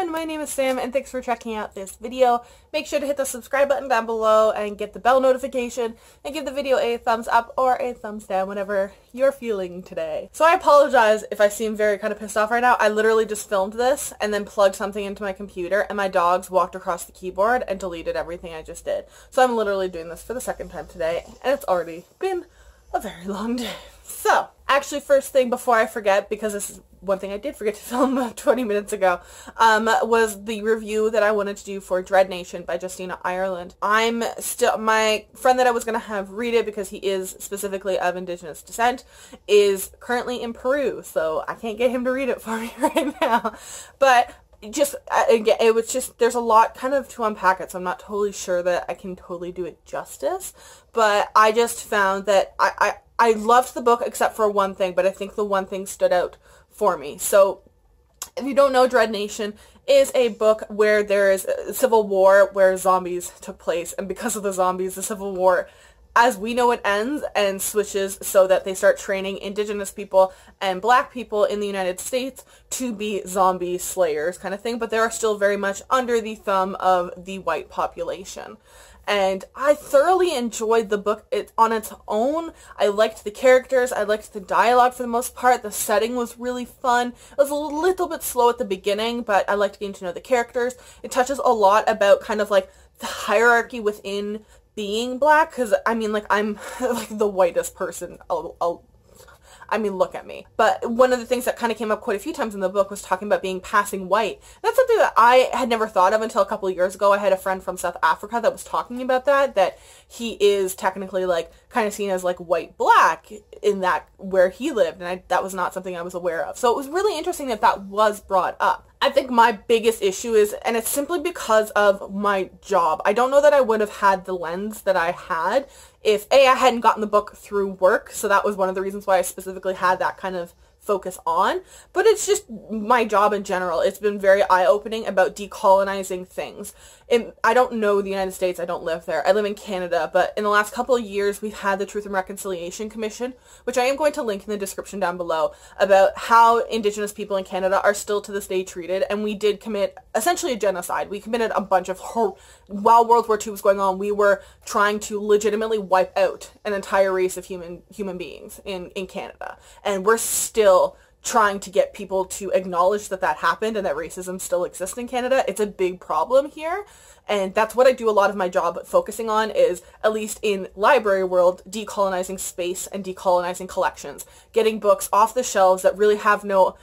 everyone, my name is Sam and thanks for checking out this video. Make sure to hit the subscribe button down below and get the bell notification and give the video a thumbs up or a thumbs down whenever you're feeling today. So I apologize if I seem very kind of pissed off right now. I literally just filmed this and then plugged something into my computer and my dogs walked across the keyboard and deleted everything I just did. So I'm literally doing this for the second time today and it's already been a very long day. So, actually first thing before I forget, because this is one thing I did forget to film 20 minutes ago, um, was the review that I wanted to do for Dread Nation by Justina Ireland. I'm still, my friend that I was going to have read it because he is specifically of indigenous descent is currently in Peru, so I can't get him to read it for me right now. But just again it was just there's a lot kind of to unpack it so i'm not totally sure that i can totally do it justice but i just found that i i, I loved the book except for one thing but i think the one thing stood out for me. So if you don't know dread nation is a book where there is a civil war where zombies took place. And because of the zombies the civil war as we know it ends and switches so that they start training indigenous people and black people in the United States to be zombie slayers kind of thing, but they are still very much under the thumb of the white population. And I thoroughly enjoyed the book it, on its own. I liked the characters. I liked the dialogue for the most part. The setting was really fun. It was a little bit slow at the beginning, but I liked getting to know the characters. It touches a lot about kind of like the hierarchy within being black because I mean like I'm like the whitest person I mean, look at me. But one of the things that kind of came up quite a few times in the book was talking about being passing white. That's something that I had never thought of until a couple years ago. I had a friend from South Africa that was talking about that, that he is technically like kind of seen as like white black in that where he lived. And I, that was not something I was aware of. So it was really interesting that that was brought up. I think my biggest issue is, and it's simply because of my job. I don't know that I would have had the lens that I had if A, I hadn't gotten the book through work. So that was one of the reasons why I specifically had that kind of focus on, but it's just my job in general. It's been very eye-opening about decolonizing things. In, I don't know the United States. I don't live there. I live in Canada, but in the last couple of years, we've had the Truth and Reconciliation Commission, which I am going to link in the description down below, about how Indigenous people in Canada are still to this day treated, and we did commit essentially a genocide. We committed a bunch of hor- while World War II was going on, we were trying to legitimately wipe out an entire race of human human beings in in Canada, and we're still still trying to get people to acknowledge that that happened and that racism still exists in Canada. It's a big problem here. And that's what I do a lot of my job focusing on is, at least in library world, decolonizing space and decolonizing collections. Getting books off the shelves that really have no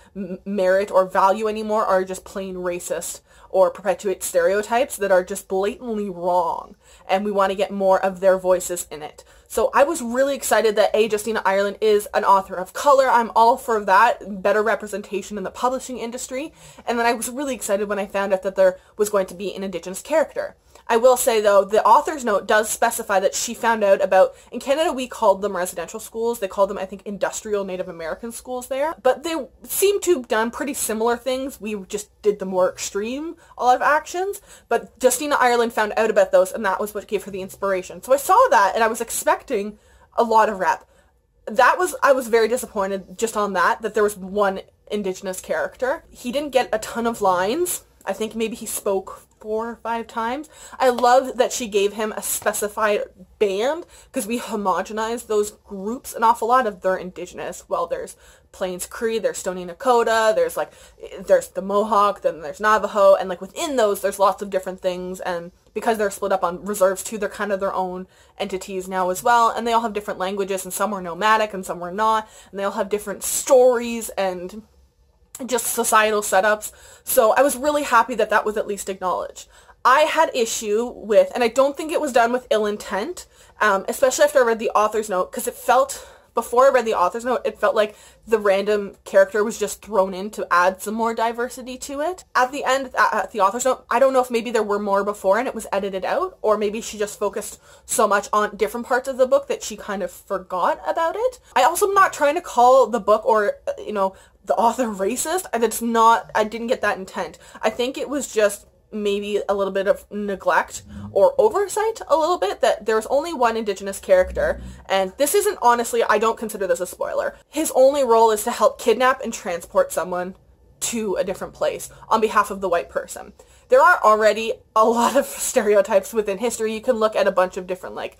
merit or value anymore are just plain racist or perpetuate stereotypes that are just blatantly wrong. And we want to get more of their voices in it. So I was really excited that A. Justina Ireland is an author of color. I'm all for that, better representation in the publishing industry. And then I was really excited when I found out that there was going to be an Indigenous character. I will say though, the author's note does specify that she found out about, in Canada we called them residential schools, they called them I think industrial Native American schools there, but they seem to have done pretty similar things, we just did the more extreme of actions, but Justina Ireland found out about those and that was what gave her the inspiration. So I saw that and I was expecting a lot of rep. That was, I was very disappointed just on that, that there was one indigenous character. He didn't get a ton of lines. I think maybe he spoke four or five times. I love that she gave him a specified band because we homogenize those groups an awful lot of they're indigenous. Well, there's Plains Cree, there's Stoney Nakoda, there's like, there's the Mohawk, then there's Navajo, and like within those there's lots of different things and because they're split up on reserves too, they're kind of their own entities now as well, and they all have different languages and some are nomadic and some are not, and they all have different stories and just societal setups. So I was really happy that that was at least acknowledged. I had issue with, and I don't think it was done with ill intent, um, especially after I read the author's note, because it felt, before I read the author's note, it felt like the random character was just thrown in to add some more diversity to it. At the end, at the author's note, I don't know if maybe there were more before and it was edited out, or maybe she just focused so much on different parts of the book that she kind of forgot about it. I also am not trying to call the book or, you know, the author racist. And it's not, I didn't get that intent. I think it was just maybe a little bit of neglect or oversight a little bit that there's only one indigenous character and this isn't honestly I don't consider this a spoiler. His only role is to help kidnap and transport someone to a different place on behalf of the white person. There are already a lot of stereotypes within history. You can look at a bunch of different like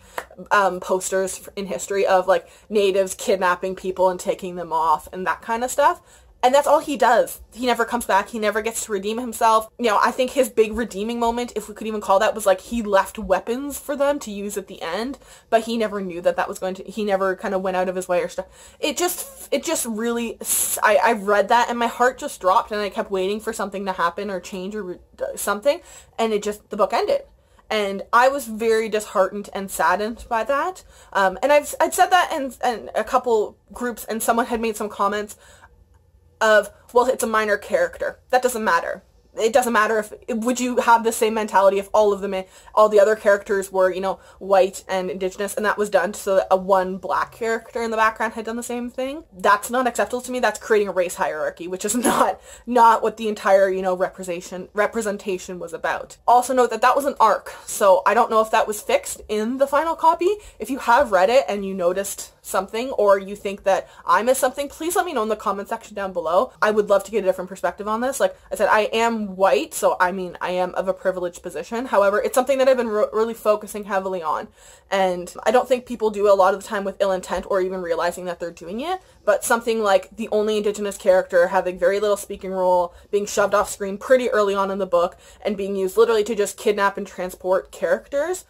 um, posters in history of like natives kidnapping people and taking them off and that kind of stuff. And that's all he does. He never comes back. He never gets to redeem himself. You know, I think his big redeeming moment, if we could even call that, was like he left weapons for them to use at the end, but he never knew that that was going to, he never kind of went out of his way or stuff. It just, it just really, I, I read that and my heart just dropped and I kept waiting for something to happen or change or re- something. And it just, the book ended and I was very disheartened and saddened by that. Um, and I've I'd said that in, in a couple groups, and someone had made some comments of, well, it's a minor character. That doesn't matter. It doesn't matter if would you have the same mentality if all of them all the other characters were you know white and indigenous and that was done so that a one black character in the background had done the same thing? That's not acceptable to me. That's creating a race hierarchy which is not not what the entire you know representation representation was about. Also note that that was an arc so i don't know if that was fixed in the final copy. If you have read it and you noticed something or you think that I missed something, please let me know in the comment section down below. I would love to get a different perspective on this. Like I said, I am white, so I mean, I am of a privileged position. However, it's something that I've been re- really focusing heavily on. And I don't think people do a lot of the time with ill intent or even realizing that they're doing it. But something like the only indigenous character having very little speaking role, being shoved off screen pretty early on in the book, and being used literally to just kidnap and transport characters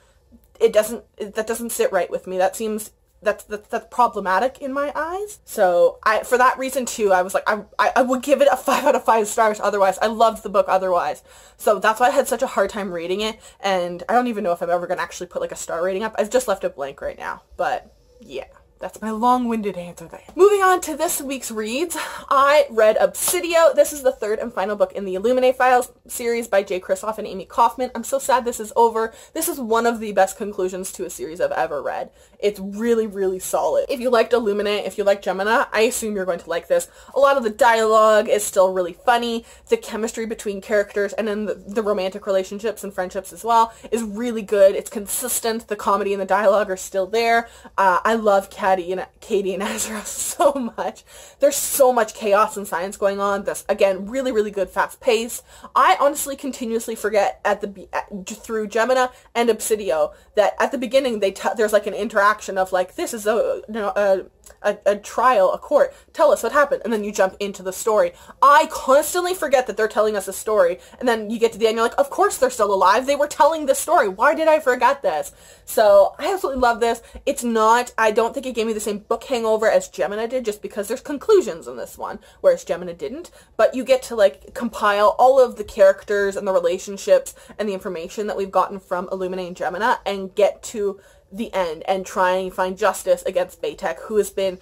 it doesn't that doesn't sit right with me that seems that's, that's that's problematic in my eyes. So I for that reason too, I was like I, I I would give it a five out of five stars. Otherwise, I loved the book. Otherwise, so that's why I had such a hard time reading it. And I don't even know if I'm ever gonna actually put like a star rating up. I've just left it blank right now. But yeah. That's my long-winded answer there. Moving on to this week's reads, I read Obsidio. This is the third and final book in the Illuminae Files series by Jay Kristoff and Amie Kaufman. I'm so sad this is over. This is one of the best conclusions to a series I've ever read. It's really, really solid. If you liked Illuminae, if you like Gemina, I assume you're going to like this. A lot of the dialogue is still really funny. The chemistry between characters and then the, the romantic relationships and friendships as well is really good. It's consistent. The comedy and the dialogue are still there. Uh, I love And Kady and Ezra so much. There's so much chaos and science going on. This again, really, really good, fast pace. I honestly continuously forget at the through Gemina and Obsidio that at the beginning they there's like an interaction of like this is a you know a a, a, trial, a court. Tell us what happened. And then you jump into the story. I constantly forget that they're telling us a story. And then you get to the end, you're like, of course they're still alive. They were telling this story. Why did I forget this? So I absolutely love this. It's not, I don't think it gave me the same book hangover as Gemina did, just because there's conclusions in this one, whereas Gemina didn't. But you get to like compile all of the characters and the relationships and the information that we've gotten from Illuminae and Gemina and get to the end and trying and find justice against BeiTech, who has been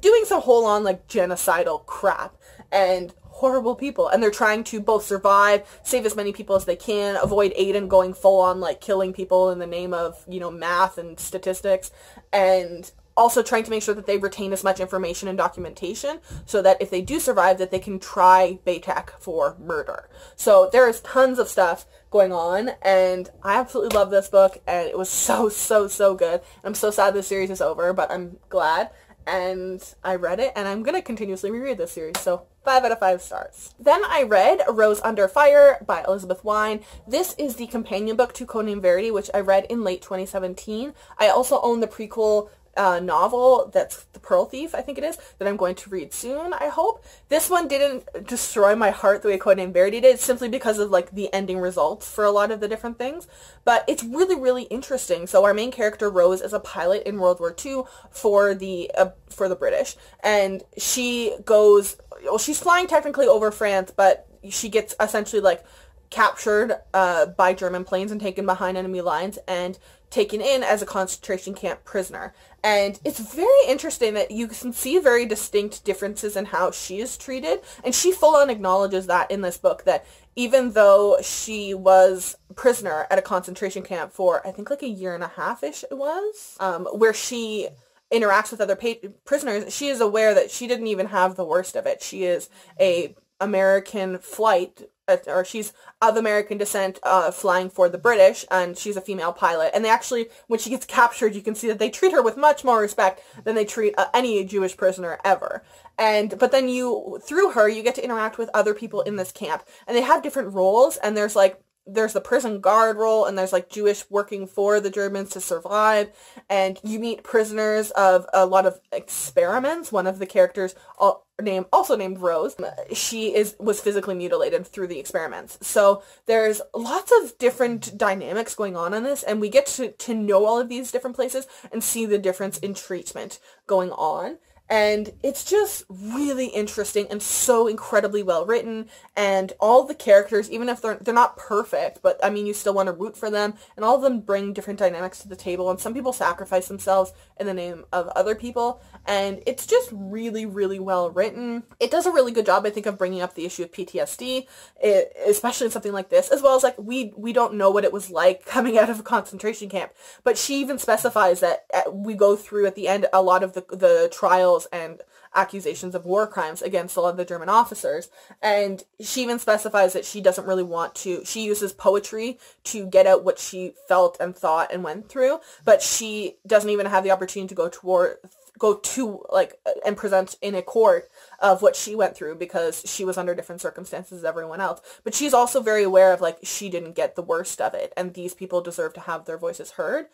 doing some whole on like genocidal crap and horrible people. And they're trying to both survive, save as many people as they can, avoid AIDAN going full on like killing people in the name of, you know, math and statistics, and also trying to make sure that they retain as much information and documentation so that if they do survive that they can try BeiTech for murder. So there is tons of stuff going on and I absolutely love this book and it was so so so good. I'm so sad this series is over but I'm glad and I read it and I'm going to continuously reread this series so 5 out of 5 stars. Then I read Rose Under Fire by Elizabeth Wein. This is the companion book to Code Name Verity which I read in late 2017. I also own the prequel uh, novel that's The Pearl Thief, I think it is, that I'm going to read soon, I hope. This one didn't destroy my heart the way Code Name Verity did, simply because of like the ending results for a lot of the different things. But it's really, really interesting. So our main character, Rose, is a pilot in World War II for the, uh, for the British. And she goes, well, she's flying technically over France, but she gets essentially like captured uh, by German planes and taken behind enemy lines and taken in as a concentration camp prisoner. And it's very interesting that you can see very distinct differences in how she is treated. And she full on acknowledges that in this book that even though she was prisoner at a concentration camp for I think like a year and a half-ish it was, um, where she interacts with other pa- prisoners, she is aware that she didn't even have the worst of it. She is a American flight or she's of American descent, uh, flying for the British, and she's a female pilot. And they actually, when she gets captured, you can see that they treat her with much more respect than they treat uh, any Jewish prisoner ever. And but then you, through her, you get to interact with other people in this camp, and they have different roles. And there's like there's the prison guard role and there's like Jewish working for the Germans to survive and you meet prisoners of a lot of experiments. One of the characters name also named Rose. She is was physically mutilated through the experiments. So there's lots of different dynamics going on in this and we get to, to know all of these different places and see the difference in treatment going on and it's just really interesting and so incredibly well written. And all the characters even if they're they're not perfect but I mean you still want to root for them. And all of them bring different dynamics to the table. And some people sacrifice themselves in the name of other people. And it's just really really well written. It does a really good job I think of bringing up the issue of PTSD it, especially in something like this as well as like we we don't know what it was like coming out of a concentration camp. But she even specifies that uh, we go through at the end a lot of the the trial trials and accusations of war crimes against a lot of the German officers. And she even specifies that she doesn't really want to, she uses poetry to get out what she felt and thought and went through, but she doesn't even have the opportunity to go toward go to like and present in a court of what she went through because she was under different circumstances as everyone else but she's also very aware of like she didn't get the worst of it and these people deserve to have their voices heard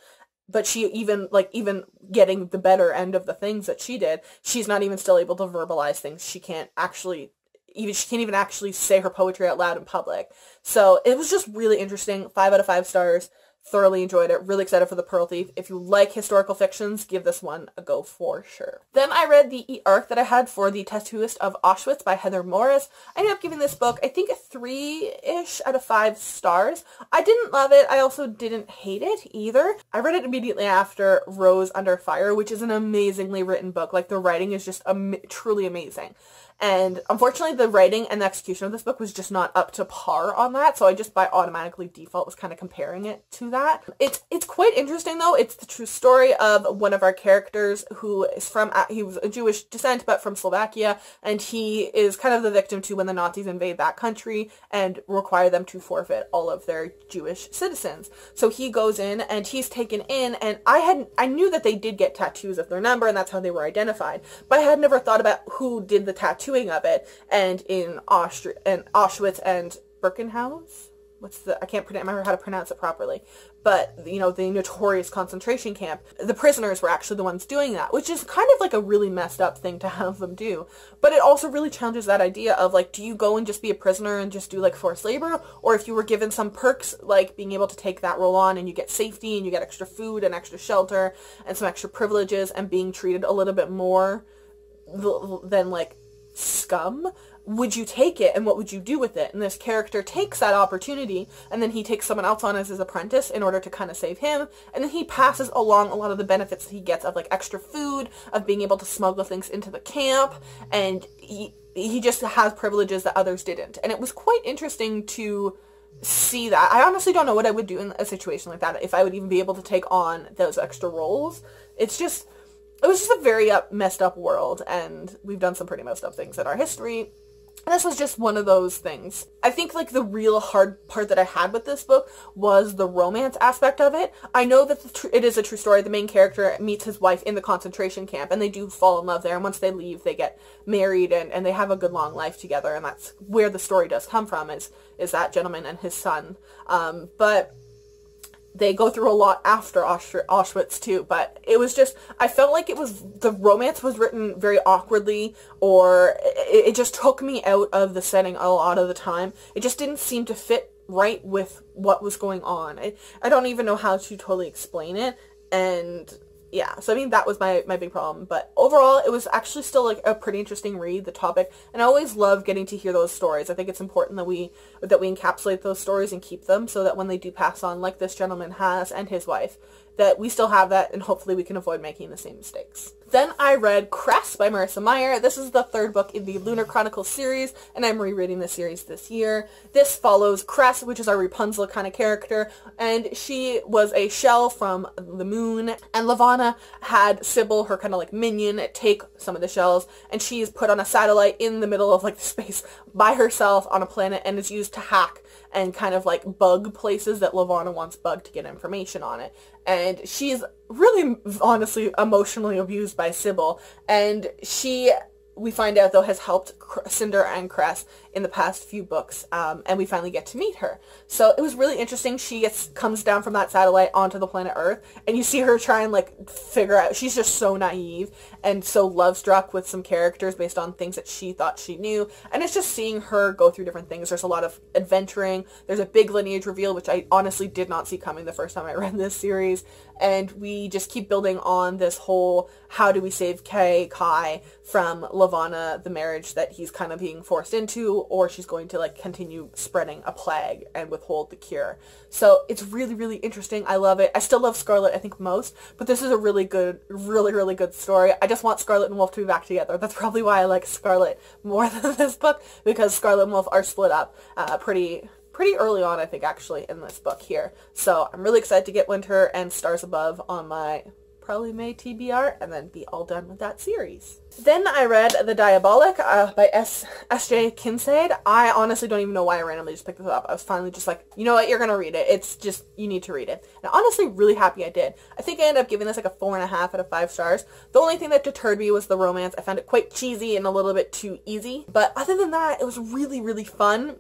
but she even like even getting the better end of the things that she did she's not even still able to verbalize things. She can't actually even she can't even actually say her poetry out loud in public. So it was just really interesting. Five out of five stars Thoroughly enjoyed it. Really excited for The Pearl Thief. If you like historical fictions, give this one a go for sure. Then I read the E arc that I had for The Tattooist of Auschwitz by Heather Morris. I ended up giving this book, I think, a three-ish out of five stars. I didn't love it. I also didn't hate it either. I read it immediately after Rose Under Fire, which is an amazingly written book. Like, the writing is just am truly amazing. And unfortunately, the writing and the execution of this book was just not up to par on that. So I just by automatically default was kind of comparing it to that. It's it's quite interesting though. It's the true story of one of our characters who is from he was a Jewish descent but from Slovakia, and he is kind of the victim to when the Nazis invade that country and require them to forfeit all of their Jewish citizens. So he goes in and he's taken in, and I had I knew that they did get tattoos of their number, and that's how they were identified. But I had never thought about who did the tattoo of it, and in Austria and Auschwitz and Birkenhaus. What's the? I can't remember how to pronounce it properly, but you know the notorious concentration camp. The prisoners were actually the ones doing that, which is kind of like a really messed up thing to have them do. But it also really challenges that idea of like, do you go and just be a prisoner and just do like forced labor, or if you were given some perks like being able to take that role on and you get safety and you get extra food and extra shelter and some extra privileges and being treated a little bit more than like scum would you take it and what would you do with it? And this character takes that opportunity and then he takes someone else on as his apprentice in order to kind of save him and then he passes along a lot of the benefits that he gets of like extra food of being able to smuggle things into the camp and he he just has privileges that others didn't. And it was quite interesting to see that. I honestly don't know what i would do in a situation like that if i would even be able to take on those extra roles. It's just it was just a very up, messed up world, and we've done some pretty messed up things in our history. And this was just one of those things. I think like the real hard part that I had with this book was the romance aspect of it. I know that it is a true story. The main character meets his wife in the concentration camp and they do fall in love there. And once they leave, they get married and, and they have a good long life together. And that's where the story does come from is, is that gentleman and his son. Um, but they go through a lot after Auschwitz too, but it was just, I felt like it was, the romance was written very awkwardly or it, it, just took me out of the setting a lot of the time. It just didn't seem to fit right with what was going on. I, I don't even know how to totally explain it and yeah, so I mean that was my my big problem, but overall it was actually still like a pretty interesting read, the topic, and I always love getting to hear those stories. I think it's important that we that we encapsulate those stories and keep them so that when they do pass on, like this gentleman has and his wife, that we still have that and hopefully we can avoid making the same mistakes. Then I read Cress by Marissa Meyer. This is the third book in the Lunar Chronicles series, and I'm rereading the series this year. This follows Cress, which is our Rapunzel kind of character, and she was a shell from the moon, and Levana had Sybil, her kind of like minion, take some of the shells, and she's put on a satellite in the middle of like space by herself on a planet and is used to hack and kind of like bug places that Levana wants bugged to get information on it. And she's really honestly emotionally abused by Sybil. And she we find out though has helped Cinder and Cress in the past few books, um, and we finally get to meet her. So it was really interesting. She gets comes down from that satellite onto the planet Earth, and you see her try and like figure out. She's just so naive and so love struck with some characters based on things that she thought she knew, and it's just seeing her go through different things. There's a lot of adventuring. There's a big lineage reveal, which I honestly did not see coming the first time I read this series, and we just keep building on this whole how do we save Kay Kai from Levana, the marriage that he's kind of being forced into, or she's going to like continue spreading a plague and withhold the cure. So it's really, really interesting. I love it. I still love Scarlet, I think most, but this is a really good, really, really good story. I just want Scarlet and Wolf to be back together. That's probably why I like Scarlet more than this book, because Scarlet and Wolf are split up uh, pretty pretty early on, I think, actually, in this book here. So I'm really excited to get Winter and Stars Above on my probably May TBR and then be all done with that series. Then I read The Diabolic uh, by S. S.J. Kincaid. I honestly don't even know why I randomly just picked this up. I was finally just like, you know what, you're going to read it. It's just, you need to read it. And honestly, really happy I did. I think I ended up giving this like a four and a half out of five stars. The only thing that deterred me was the romance. I found it quite cheesy and a little bit too easy. But other than that, it was really, really fun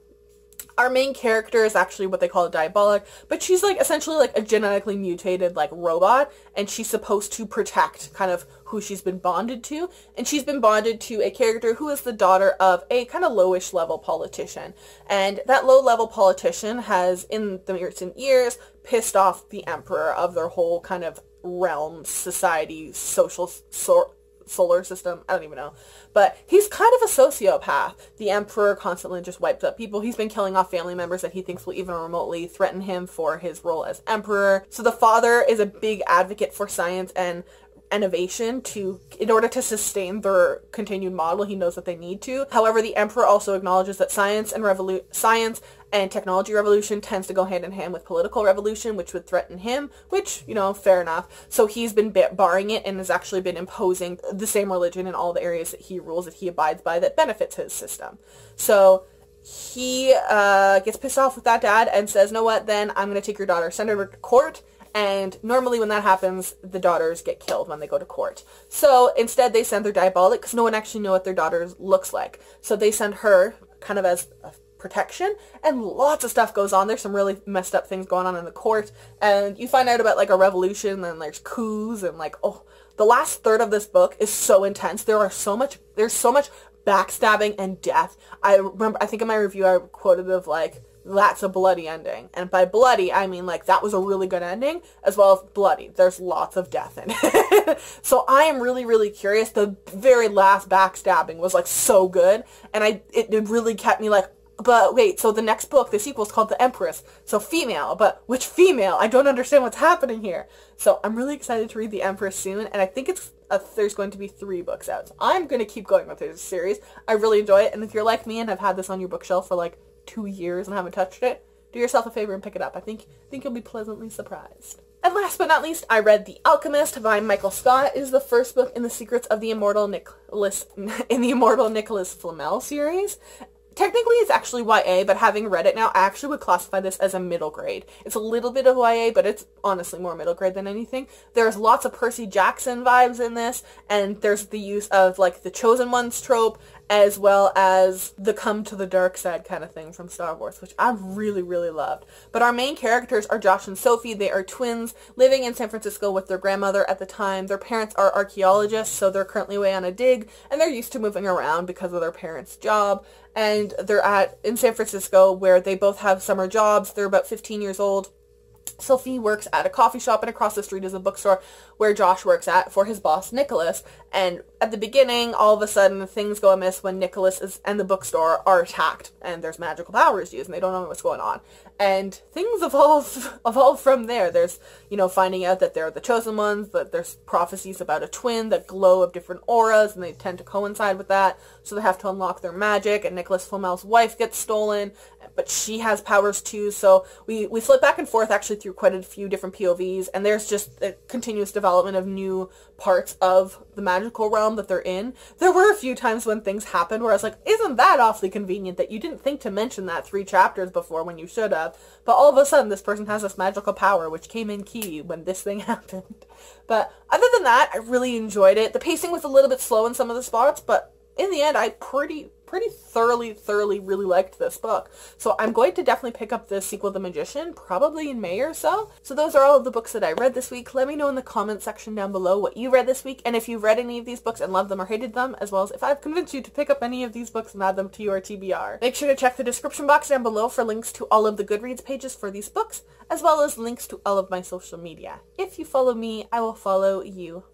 our main character is actually what they call a diabolic, but she's like essentially like a genetically mutated like robot and she's supposed to protect kind of who she's been bonded to and she's been bonded to a character who is the daughter of a kind of lowish level politician and that low level politician has in the recent years pissed off the emperor of their whole kind of realm society social sort solar system. I don't even know. But he's kind of a sociopath. The Emperor constantly just wipes up people. He's been killing off family members that he thinks will even remotely threaten him for his role as Emperor. So the father is a big advocate for science and innovation to in order to sustain their continued model he knows that they need to however the emperor also acknowledges that science and revolu- science and technology revolution tends to go hand in hand with political revolution which would threaten him which you know fair enough so he's been barring it and has actually been imposing the same religion in all the areas that he rules that he abides by that benefits his system so he uh, gets pissed off with that dad and says, "No, what? Then I'm going to take your daughter, send her to court, and normally when that happens, the daughters get killed when they go to court. So instead they send their diabolic because no one actually know what their daughter looks like. So they send her kind of as a protection and lots of stuff goes on. There's some really messed up things going on in the court and you find out about like a revolution and there's coups and like, oh, the last third of this book is so intense. There are so much, there's so much backstabbing and death. I remember, I think in my review I quoted of like, that's a bloody ending. And by bloody, I mean like that was a really good ending as well as bloody. There's lots of death in it. so I am really, really curious. The very last backstabbing was like so good. And I, it, it really kept me like, but wait, so the next book, the sequel is called The Empress. So female, but which female? I don't understand what's happening here. So I'm really excited to read The Empress soon. And I think it's a, there's going to be three books out. So I'm going to keep going with this series. I really enjoy it. And if you're like me and have had this on your bookshelf for like two years and haven't touched it, do yourself a favor and pick it up. I think think you'll be pleasantly surprised. And last but not least, I read The Alchemyst by Michael Scott. It is the first book in the Secrets of the Immortal Nicholas in the Immortal Nicholas Flamel series technically it's actually YA, but having read it now, I actually would classify this as a middle grade. It's a little bit of YA, but it's honestly more middle grade than anything. There's lots of Percy Jackson vibes in this, and there's the use of like the Chosen Ones trope, as well as the come to the dark side kind of thing from Star Wars, which I really, really loved. But our main characters are Josh and Sophie. They are twins living in San Francisco with their grandmother at the time. Their parents are archaeologists, so they're currently away on a dig, and they're used to moving around because of their parents' job. And they're at in San Francisco where they both have summer jobs. They're about 15 years old Sophie works at a coffee shop and across the street is a bookstore where Josh works at for his boss Nicholas. And at the beginning, all of a sudden, things go amiss when Nicholas is and the bookstore are attacked and there's magical powers used and they don't know what's going on. And things evolve evolve from there. There's, you know, finding out that they're the chosen ones, that there's prophecies about a twin that glow of different auras and they tend to coincide with that. So they have to unlock their magic and Nicholas Flamel's wife gets stolen, but she has powers too. So we, we flip back and forth actually through quite a few different POVs and there's just a continuous development of new parts of the magical realm that they're in. There were a few times when things happened where I was like, isn't that awfully convenient that you didn't think to mention that three chapters before when you should have? But all of a sudden this person has this magical power which came in key when this thing happened. But other than that, I really enjoyed it. The pacing was a little bit slow in some of the spots, but in the end, I pretty pretty thoroughly, thoroughly really liked this book. So I'm going to definitely pick up the sequel, The Magician, probably in May or so. So those are all of the books that I read this week. Let me know in the comment section down below what you read this week, and if you've read any of these books and loved them or hated them, as well as if I've convinced you to pick up any of these books and add them to your TBR. Make sure to check the description box down below for links to all of the Goodreads pages for these books, as well as links to all of my social media. If you follow me, I will follow you